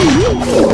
Uhum.